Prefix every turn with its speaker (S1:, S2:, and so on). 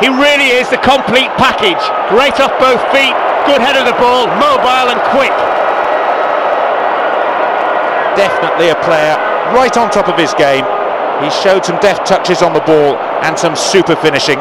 S1: He really is the complete package. Great off both feet, good head of the ball, mobile and quick.
S2: Definitely a player right on top of his game. He showed some deft touches on the ball and some super finishing.